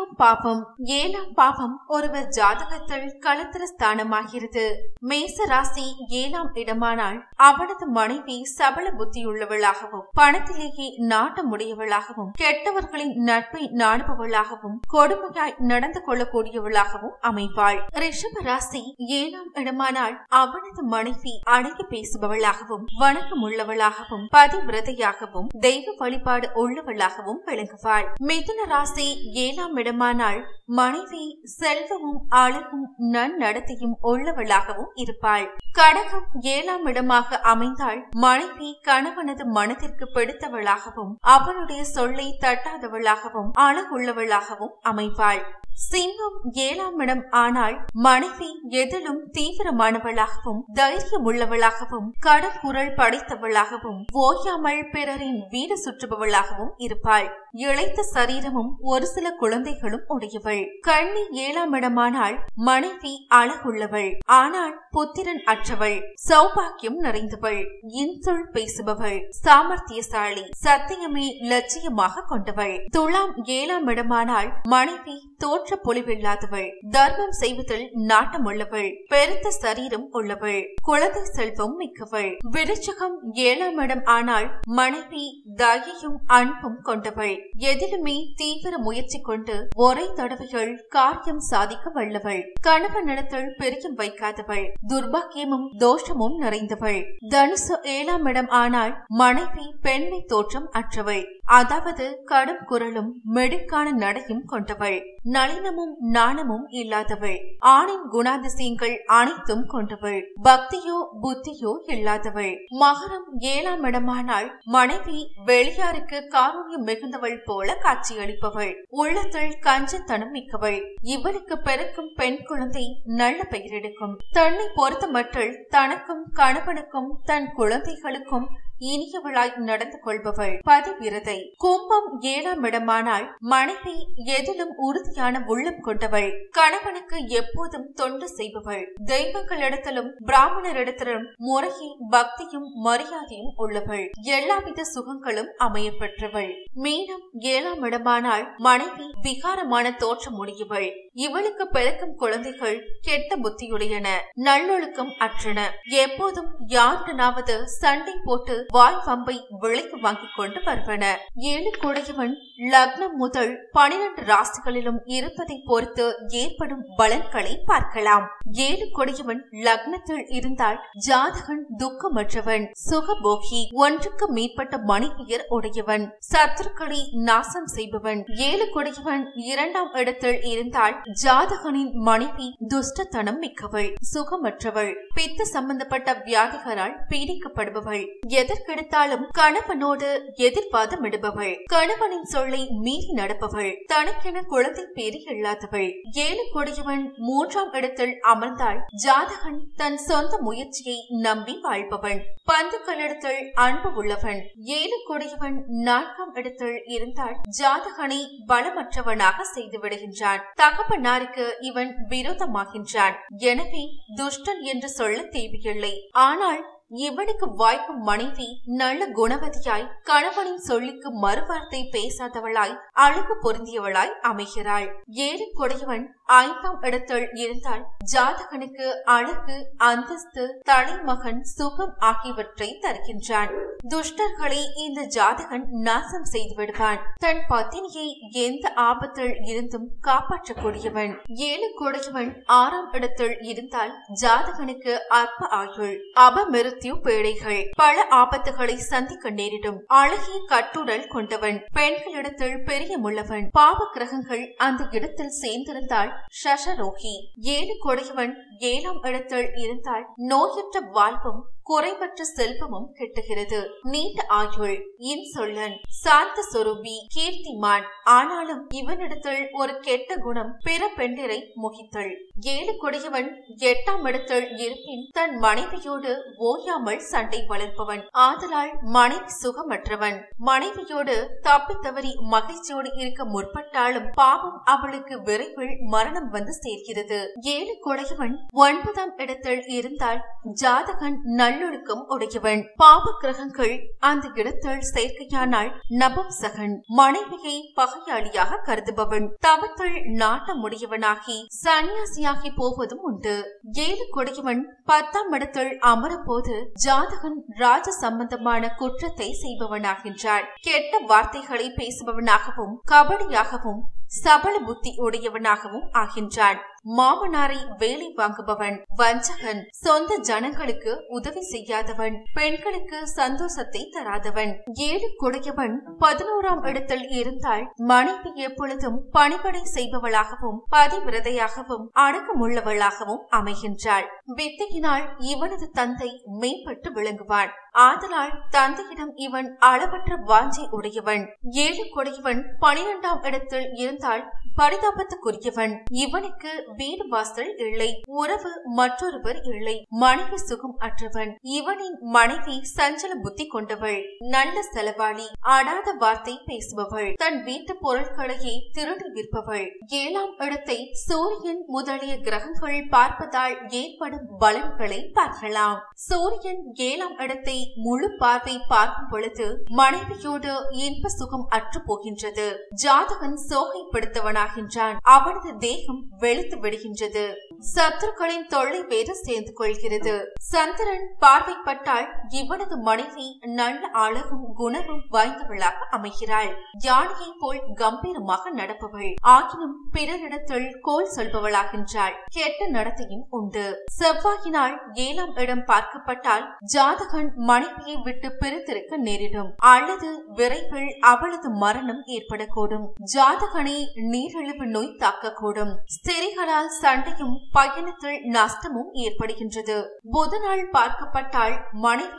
ஏழாம் பாவம் ஏழாம் பாவம் ஒருவர் ஜாதகத்தில் களத்திர ஸ்தானமாகிறது. மேச ராசி ஏழாம் இடமானால் அவனது மனைவி சபல புத்தியுள்ளவளாகவும் பணத்திலேயே நாட்டமுடையவளாகவும் கெட்டவர்களின் நட்பை நாடுபவளாகவும் கொடுமையாய் நடந்து கொள்ளக்கூடியவளாகவும் அமைவாள். ரிஷப ராசி ஏழாம் இடமானால் அவனது மனைவி அடங்கி பேசுபவளாகவும் வணக்கம் உள்ளவளாகவும் பதிவிரதையாகவும் தெய்வ வழிபாடு உள்ளவளாகவும் விளங்குவாள். மிதுன ராசி ஏழாம் இடம் வேண்டுமானால் மனைவி செல்வமும் அழகும் நன்னடத்தையும் உள்ளவளாகவும் இருப்பாள். கடகம் ஏழாம் இடமாக அமைந்தால் மனைவி கணவனது மனதிற்கு பிடித்தவளாகவும் அவனுடைய சொல்லை தட்டாதவளாகவும் அழகுள்ளவளாகவும் அமைவாள் சிம்மம் ஏழாம் இடம் ஆனால் மனைவி எதிலும் தீவிரமானவளாகவும் தைரியம் உள்ளவளாகவும் கடற்குரல் படைத்தவளாகவும் ஓயாமல் பிறரின் வீடு சுற்றுபவளாகவும் இருப்பாள். இழைத்த சரீரமும் ஒரு சில குழந்தைகளும் உடையவள். கண்ணி ஏழாம் இடமானால் மனைவி அழகுள்ளவள். ஆனால் புத்திரன் அற்றவள். சௌபாக்கியம் நிறைந்தவள். இன்சொல் பேசுபவள். சாமர்த்தியசாலி. சத்தியமே லட்சியமாக கொண்டவள். துலாம் ஏழாம் இடமானால் மனைவி தோல் தோற்ற பொலிவில்லாதவள். தர்மம் செய்வதில் நாட்டமுள்ளவள். பெருத்த சரீரம் உள்ளவள். குழந்தை செல்வம் மிக்கவள். விருச்சகம் ஏழாம் இடம் ஆனால் மனைவி தயையும் அன்பும் கொண்டவள். எதிலுமே தீவிர முயற்சி கொண்டு ஒரே தடவைகள் காரியம் சாதிக்க வல்லவள். நிலத்தில் பெருகும் வைக்காதவள். துர்பாக்கியமும் தோஷமும் நிறைந்தவள். தனுசு ஏழாம் இடம் ஆனால் மனைவி பெண்மை தோற்றம் அற்றவள். அதாவது கடும் குரலும் மெடுக்கான நடையும் கொண்டவள். நளினமும் நாணமும் இல்லாதவள். ஆணின் குணாதிசயங்கள் அனைத்தும் கொண்டவள். பக்தியோ புத்தியோ இல்லாதவள். மகரம் ஏழாம் இடமானால் மனைவி வெளியாருக்கு காரூண்யம் மிகுந்தவள் போல காட்சியளிப்பவள். உள்ளத்தில் கஞ்சத்தனம் மிக்கவள். இவளுக்கு பிறக்கும் பெண் குழந்தை நல்ல பெயரெடுக்கும் தன்னை பொறுத்தமட்டில் தனக்கும் கணவனுக்கும் தன் குழந்தைகளுக்கும் இனியவளாய் நடந்து கொள்பவள் பதிவிரதை. கும்பம் ஏழாம் இடமானால் மனைவி எதிலும் உறுதியான உள்ளம் கொண்டவள். கணவனுக்கு எப்போதும் தொண்டு செய்பவள். தெய்வங்களிடத்திலும் பிராமணரிடத்திலும் முறையில் பக்தியும் மரியாதையும் உள்ளவள். எல்லாவித சுகங்களும் அமைய பெற்றவள். மீனம் ஏழாம் இடமானால் மனைவி விகாரமான தோற்றம் உடையவள். இவளுக்கு பிறக்கும் குழந்தைகள் கெட்ட புத்தியுடையன நல்லொழுக்கம் அற்றன. எப்போதும் யாருடனாவது சண்டை போட்டு வாய் வம்பை விலைக்கு வாங்கிக் கொண்டு வருவன. ஏழு கொடையவன் லக்னம் முதல் பனிரெண்டு ராசிகளிலும் இருப்பதை பொறுத்து ஏற்படும் பலன்களை பார்க்கலாம். ஏழு கொடையவன் லக்னத்தில் இருந்தால் ஜாதகன் துக்கமற்றவன் சுகபோகி ஒன்றுக்கு மேற்பட்ட மனைவியர் உடையவன் சத்துருக்களை நாசம் செய்பவன். ஏழு கொடையவன் இரண்டாம் இடத்தில் இருந்தால் ஜாதகனின் மனைவி துஷ்டத்தனம் மிக்கவள் சுகமற்றவள். பித்த சம்பந்தப்பட்ட வியாதிகளால் பீடிக்கப்படுபவள். எதற்கெடுத்தாலும் கணவனோடு எதிர்வாதம் இடுபவள் கணவனின் சொல்லை மீறி நடப்பவள். தனக்கென குழந்தை பேரு இல்லாதவள். ஏழு கொடியவன் மூன்றாம் இடத்தில் அமர்ந்தால் ஜாதகன் தன் சொந்த முயற்சியை நம்பி வாழ்பவன். பந்துக்களிடத்தில் அன்பு உள்ளவன். ஏழு கொடியவன் நான்காம் இடத்தில் இருந்தால் ஜாதகனை பலமற்றவனாக செய்து விடுகின்றான் தகப்பனாருக்கு இவன் விரோதமாகின்றான். எனவே துஷ்டன் என்று சொல்ல தேவையில்லை. ஆனால் இவனுக்கு வாய்க்கும் மனைவி நல்ல குணவதியாய் கணவனின் சொல்லிக்கு மறுவார்த்தை பேசாதவளாய் அழகு பொருந்தியவளாய் அமைகிறாள். ஏழை கொடையவன் ஐந்தாம் இடத்தில் இருந்தால் ஜாதகனுக்கு அழகு அந்தஸ்து தலைமகன் சுகம் ஆகியவற்றை தருகின்றான். துஷ்டர்களை இந்த ஜாதகன் நாசம் செய்து விடுவான். தன் பத்தினியை எந்த ஆபத்தில் இருந்தும் காப்பாற்றக்கூடியவன். ஏழு கொடையவன் ஆறாம் இடத்தில் இருந்தால் ஜாதகனுக்கு அற்ப ஆயுள் அபமிருத்யு பேழைகள். பல ஆபத்துகளை சந்திக்க நேரிடும். அழகிய கட்டுடல் கொண்டவன். பெண்களிடத்தில் பெரியமுள்ளவன். பாவ கிரகங்கள் அந்த இடத்தில் சேர்ந்திருந்தால் சசரோகி. ஏழு கொடையவன் ஏழாம் இடத்தில் இருந்தால் நோயற்ற வாழ்வும் குறைவற்ற செல்வமும் கிட்டுகிறது. நீண்ட ஆயுள் இன்சொல்லன் சாந்த சொரூபி கீர்த்திமான். ஆனாலும் இவனிடத்தில் ஒரு கெட்ட குணம் பிற பெண்டிரை முகித்தள் ஏழு கொடியவன் எட்டாம் இடத்தில் இருப்பின் தன் மனைவியோடு ஓயாமல் சண்டை வளர்ப்பவன். ஆதலால் மனைவி சுகமற்றவன். மனைவியோடு தப்பி தவறி மகிழ்ச்சியோடு இருக்க முற்பட்டாலும் பாவம் அவளுக்கு விரைவில் மரணம் வந்து சேர்கிறது. ஏழு கொடையவன் ஒன்பதாம் இடத்தில் இருந்தால் ஜாதகன் நல்லொழுக்கம் உடையவன். பாப கிரகங்கள் அந்த இடத்தில் செயற்கையானால் நபம்சகன் மனைவியை பகையாளியாக கருதுபவன். தவத்தில் நாட்டமுடையவனாகி சன்னியாசியாகி போவதும் உண்டு. ஏழு கொடையவன் பத்தாம் இடத்தில் அமரப்போது ஜாதகன் ராஜ சம்பந்தமான குற்றத்தை செய்பவனாகின்றான். கெட்ட வார்த்தைகளை பேசுபவனாகவும் கபடியாகவும் சபல புத்தி உடையவனாகவும் ஆகின்றான். மாமனாரை வேலை வாங்குபவன். வஞ்சகன் சொந்த ஜனங்களுக்கு உதவி செய்யாதவன். பெண்களுக்கு சந்தோஷத்தை தராதவன். ஏழு கொடையவன் பதினோராம் இடத்தில் இருந்தால் மனைவி எப்பொழுதும் பணிபடை செய்பவளாகவும் பதிவிரதையாகவும் அடக்கமுள்ளவளாகவும் அமைகின்றாள். வித்தையினால் இவனது தந்தை மேம்பட்டு விளங்குவான். ஆதலால் தந்தையிடம் இவன் அளவற்ற வாஞ்சை உடையவன். ஏழு கொடையவன் பனிரெண்டாம் இடத்தில் இருந்தால் பரிதாபத்துக்குரியவன். இவனுக்கு வீடு வாசல் இல்லை. உறவு மற்றொருவர் இல்லை. மனைவி சுகம் அற்றவன். இவனின் மனைவி சஞ்சல புத்தி கொண்டவள். நல்ல செலவாளி அடாத வார்த்தை பேசுபவள். தன் வீட்டு பொருட்களையே திருடி விற்பவள். ஏழாம் இடத்தை சூரியன் முதலிய கிரகங்கள் பார்ப்பதால் ஏற்படும் பலன்களை பார்க்கலாம். சூரியன் ஏழாம் இடத்தை முழு பார்வை பார்க்கும் பொழுது மனைவியோடு இன்ப சுகம் அற்று போகின்றது. ஜாதகன் சோகைப்படுத்தவனாகின்றான். அவனது தேகம் வெளுத்து விடுகின்றது. சத்துருக்களின் தொல்லை வேறு சேர்ந்து கொள்கிறது. சந்திரன் பார்வைப்பட்டால் இவனது மனைவி நல்ல அழகும் குணமும் வாய்ந்தவளாக அமைகிறாள். யானையை போல் கம்பீரமாக நடப்பவள். ஆகினும் பிறரிடத்தில் கோல் சொல்பவளாகின்றாள். கெட்ட நடத்தையும் உண்டு. செவ்வாயினால் ஏழாம் இடம் பார்க்கப்பட்டால் ஜாதகன் மனைவியை விட்டு பிரித்திருக்க நேரிடும். அல்லது விரைவில் அவளது மரணம் ஏற்படக்கூடும். ஜாதகனை நீரிழிவு நோய் தாக்கக்கூடும். ஸ்திரிகளால் சண்டையும் பயணத்தில் நஷ்டமும் ஏற்படுகின்றது. புதனால் பார்க்கப்பட்டால்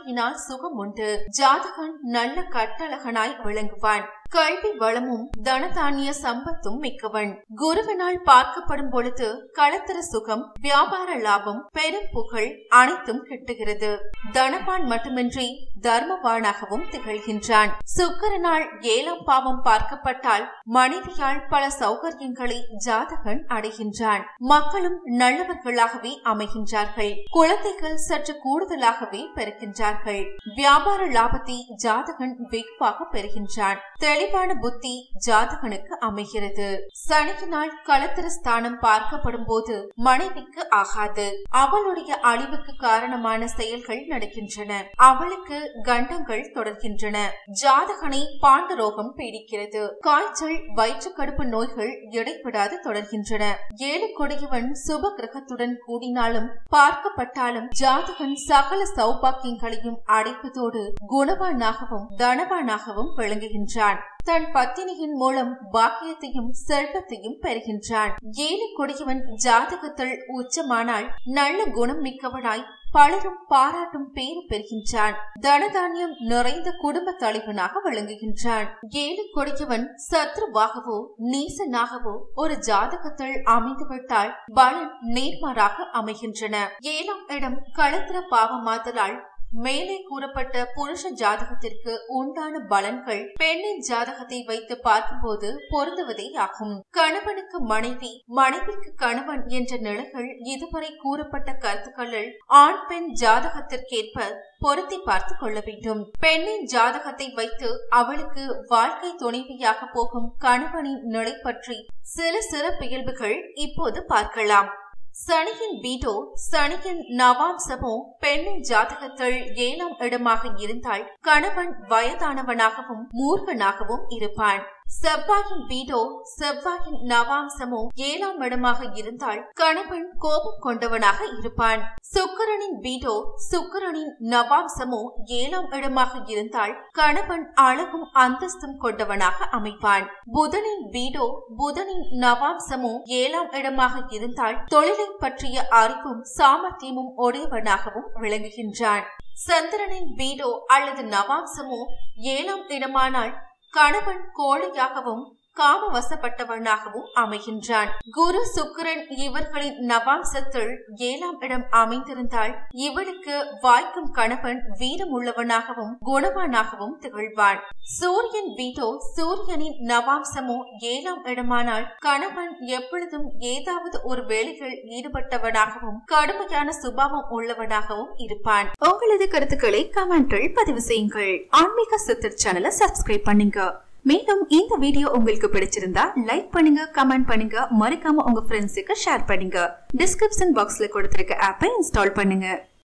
மனைவியினால் சுகம் உண்டு. ஜாதகன் நல்ல கட்டழகனாய் விளங்குவான். கல்வி வளமும் தனதானிய சம்பத்தும் மிக்கவன். குருவினால் பார்க்கப்படும் பொழுது களத்திர சுகம் வியாபார லாபம் பெரும் புகழ் அனைத்தும் கிட்டுகிறது. தனவான் மட்டுமின்றி தர்மவானாகவும் திகழ்கின்றான். சுக்கரனால் ஏழாம் பாவம் பார்க்கப்பட்டால் மனைவியால் பல சௌகரியங்களை ஜாதகன் அடைகின்றான். மக்களும் நல்லவர்களாகவே அமைகின்றார்கள். குழந்தைகள் சற்று கூடுதலாகவே பெறுகின்றார்கள் வியாபார லாபத்தை ஜாதகன் வெகுவாக பெறுகின்றான். தெளிவான புத்தி ஜாதகனுக்கு அமைகிறது. சனியினால் களத்திர ஸ்தானம் பார்க்கப்படும் போது மனைவிக்கு ஆகாது. அவளுடைய அழிவுக்கு காரணமான செயல்கள் நடக்கின்றன. அவளுக்கு கண்டங்கள் தொடர்கின்றன. ஜாதகனை பாண்டரோகம் பீடிக்கிறது. காய்ச்சல் வயிற்றுக்கடுப்பு நோய்கள் இடைவிடாது தொடர்கின்றன. ஏழு கொடியவன் சுப கிரகத்துடன் கூடினாலும் பார்க்கப்பட்டாலும் ஜாதகன் சகல சௌபாக்கியங்களையும் அடைப்பதோடு குணவானாகவும் தனவானாகவும் விளங்குகின்றான். தன் பத்தினியின் மூலம் பாக்கியத்தையும் செல்வத்தையும் பெறுகின்றான். ஏழை கொடியவன் ஜாதகத்தில் உச்சமானால் நல்ல குணம் மிக்கவனாய் பலரும் பாராட்டும் பேர் பெறுகின்றான். தனதானியம் நிறைந்த குடும்ப தலைவனாக விளங்குகின்றான். ஏழு கொடியவன் சத்ருவாகவோ நீசனாகவோ ஒரு ஜாதகத்தில் அமைந்துவிட்டால் பலன் நேர்மாறாக அமைகின்றன. ஏழாம் இடம் களத்திர பாவமாதலால் மேலே கூறப்பட்ட புருஷ ஜாதகத்திற்கு உண்டான பலன்கள் பெண்ணின் ஜாதகத்தை வைத்து பார்க்கும்போது பொருந்துவதே ஆகும் கணவனுக்கு மனைவி மனைவிக்கு கணவன் என்ற நிலைகள் இதுவரை கூறப்பட்ட கருத்துக்களில் ஆண் பெண் ஜாதகத்திற்கேற்ப பொருத்தி பார்த்து கொள்ள வேண்டும். பெண்ணின் ஜாதகத்தை வைத்து அவளுக்கு வாழ்க்கை துணைவியாக போகும் கணவனின் நிலை பற்றி சில சிறப்பியல்புகள் இப்போது பார்க்கலாம். சனியின் வீட்டோ சனியின் நவாம்சமோ பெண்ணின் ஜாதகத்தில் ஏழாம் இடமாக இருந்தால் கணவன் வயதானவனாகவும் மூர்கனாகவும் இருப்பான். செவ்வாயின் வீடோ செவ்வாயின் நவாம்சமோ ஏழாம் இடமாக இருந்தால் கணவன் கோபம் கொண்டவனாக இருப்பான். சுக்கரனின் வீடோ சுக்கரனின் நவாம்சமோ ஏழாம் இடமாக இருந்தால் கணவன் அழகும் அந்தஸ்தும் கொண்டவனாக அமைப்பான். புதனின் வீடோ புதனின் நவாம்சமோ ஏழாம் இடமாக இருந்தால் தொழிலை பற்றிய அறிவும் சாமர்த்தியமும் உடையவனாகவும் விளங்குகின்றான். சந்திரனின் வீடோ அல்லது நவாம்சமோ ஏழாம் இடமானால் கணவன் கோழையாகவும் காம வசப்பட்டவனாகவும் அமைகின்றான். குரு சுக்கிரன் இவர்களின் நவாம்சத்தில் ஏழாம் இடம் அமைந்திருந்தால் இவளுக்கு வாய்க்கும் கணவன் வீரம் உள்ளவனாகவும் குணவானாகவும் திகழ்வான். சூரியன் வீடோ சூரியனின் நவாம்சமோ ஏழாம் இடமானால் கணவன் எப்பொழுதும் ஏதாவது ஒரு வேலையில் ஈடுபட்டவனாகவும் கடுமையான சுபாவம் உள்ளவனாகவும் இருப்பான். உங்களது கருத்துக்களை கமெண்டில் பதிவு செய்யுங்கள். ஆன்மீக சித்தர் சேனலை சப்ஸ்கிரைப் பண்ணுங்க. மேலும் இந்த வீடியோ உங்களுக்கு பிடிச்சிருந்தா லைக் பண்ணுங்க கமெண்ட் பண்ணுங்க. மறக்காம உங்க ஃப்ரெண்ட்ஸுக்கு ஷேர் பண்ணுங்க. டிஸ்கிரிப்ஷன் பாக்ஸ்ல கொடுத்திருக்க ஆப்பை இன்ஸ்டால் பண்ணுங்க.